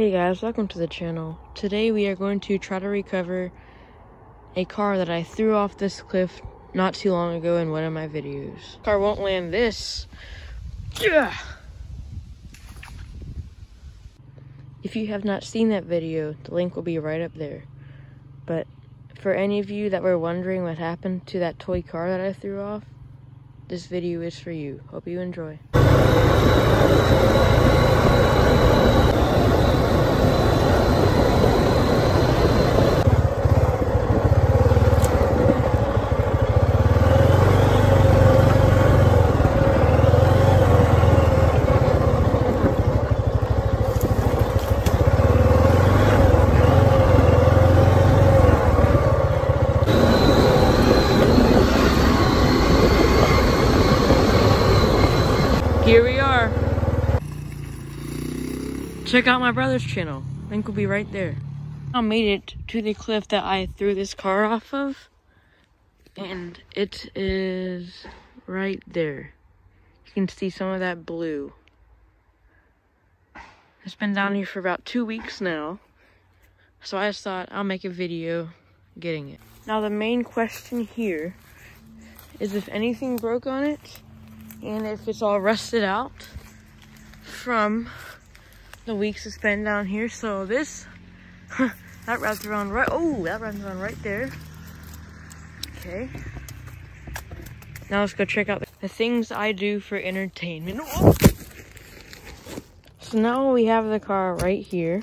Hey guys, welcome to the channel. Today we are going to try to recover a car that I threw off this cliff not too long ago in one of my videos. Car won't land this. Yeah. If you have not seen that video, the link will be right up there. But for any of you that were wondering what happened to that toy car that I threw off, this video is for you. Hope you enjoy. Here we are. Check out my brother's channel. Link will be right there. I made it to the cliff that I threw this car off of. And it is right there. You can see some of that blue. It's been down here for about two weeks now. So I just thought I'll make a video getting it. Now the main question here is if anything broke on it and if it's all rusted out from the weeks it's been down here. So this, that wraps around right, oh, that wraps around right there. Okay. Now let's go check out the things I do for entertainment. Oh! So now we have the car right here.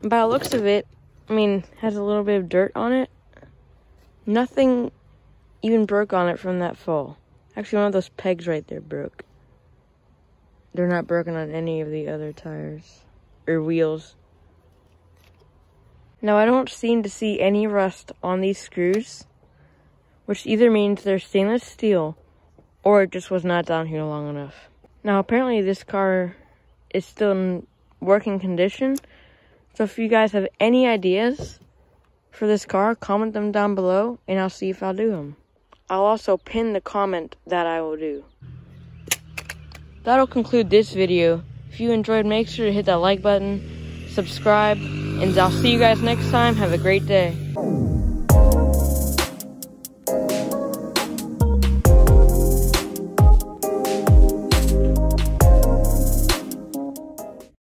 And by the looks of it, I mean, has a little bit of dirt on it. Nothing even broke on it from that fall. Actually, one of those pegs right there broke. They're not broken on any of the other tires or wheels. Now, I don't seem to see any rust on these screws, which either means they're stainless steel or it just was not down here long enough. Now, apparently this car is still in working condition. So if you guys have any ideas for this car, comment them down below and I'll see if I'll do them. I'll also pin the comment that I will do. That'll conclude this video. If you enjoyed, make sure to hit that like button, subscribe, and I'll see you guys next time. Have a great day.